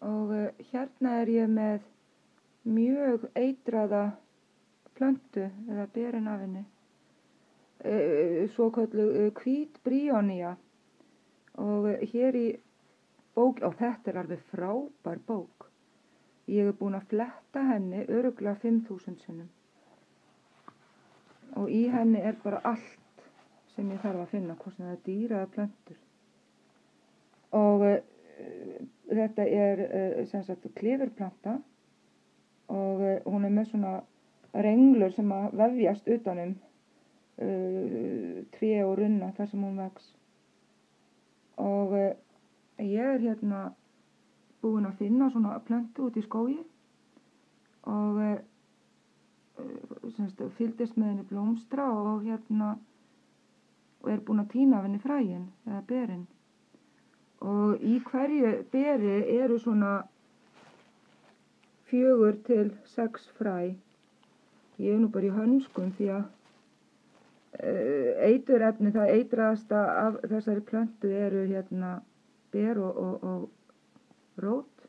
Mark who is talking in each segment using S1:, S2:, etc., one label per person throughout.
S1: og uh, hérna er ég með mjög eitraða plöntu eða berin af henni. Uh, svo kallu uh, hvít bríónía og uh, hér í bók og þetta er alveg frábær bók. Ég hef búin að fletta henni öruglega 5000 sinnum. Og í henni er bara allt sem ég þarf að finna hvort sem það er dýra eða plöntur og uh, þetta er uh, sem sagt klifurplanta og uh, hún er með svona renglur sem að vefjast utanum uh, tré og runna þar sem hún vex. Og uh, ég er hérna búin að finna svona plöntu út í skógi og uh, semst, fylgdist með henni blómstra og hérna og er búin að týna af henni fræin eða berin og í hverju beri eru svona fjögur til sex fræ? Ég er nú bara í hönskum því að uh, eiturefni það eitraðasta af þessari plöntu eru hérna ber og, og, og rót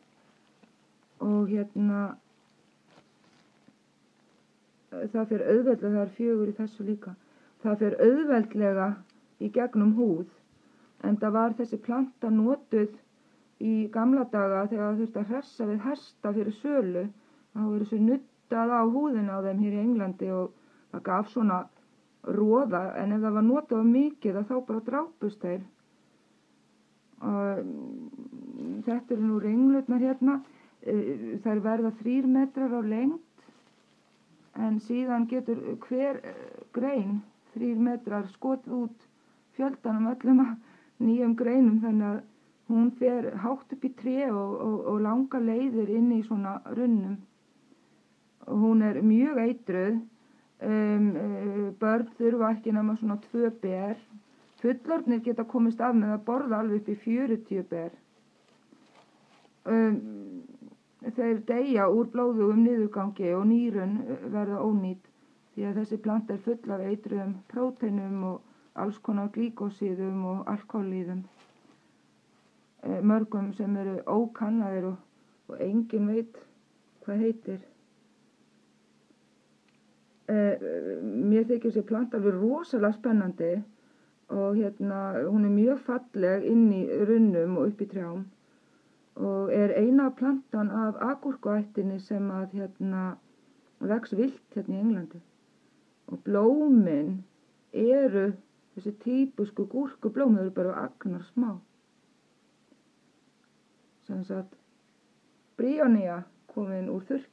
S1: og hérna það fyrir auðveldlega, það er fjögur í þessu líka, það fyrir auðveldlega í gegnum húð en það var þessi planta notuð í gamla daga þegar það þurfti að hressa við hesta fyrir sölu, þá verið þessu nuttað á húðina á þeim hér í Englandi og það gaf svona róða en ef það var notað mikið þá bara drápust þeir. Og þetta eru nú renglutnar hérna, þær verða þrýr metrar á lengt en síðan getur hver grein þrýr metrar skot út fjöldanum öllum nýjum greinum þannig að hún fer hátt upp í tré og, og, og langa leiðir inn í svona runnum. Hún er mjög eitruð. Um, börn þurfa ekki nema svona tvö ber. Fullornir geta komist af með að borða alveg upp í 40 ber. Um, þeir deyja úr blóðugum niðurgangi og nýrun verða ónýtt því að þessi planta er full af eitruðum próteinum og alls konar glíkosíðum og alkoholíðum mörgum sem eru ókannaðir og, og engin veit hvað heitir. Mér þykir þessi planta alveg rosalega spennandi og hérna hún er mjög falleg inn í runnum og upp í trjám og er eina plantan af agurkuættinni sem að hérna vex vilt hérna í Englandi. Og blómin eru þessi típusku gúrkublóm þau eru bara agnar smá sem sagt bríónía komin úr þurki